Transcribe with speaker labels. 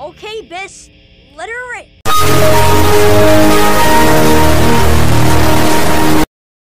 Speaker 1: Okay, Biss, let her rip.